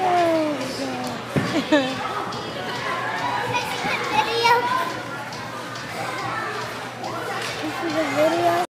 oh, my God. the video.